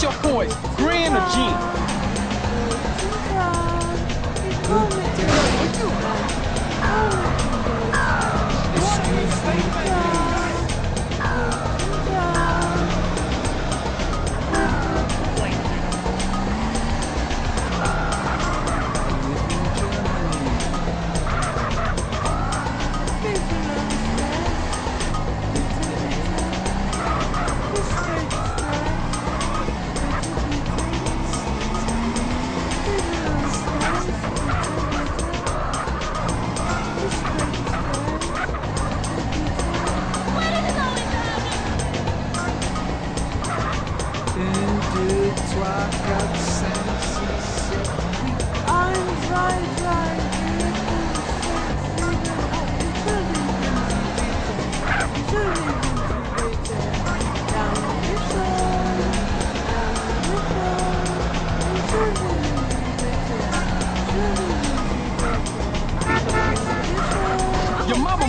What's your points? Green or G? Oh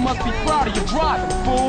must be proud of your driving, fool.